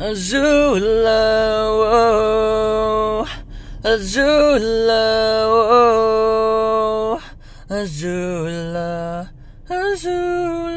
Azula, oh, Azula, oh, Azula, Azula.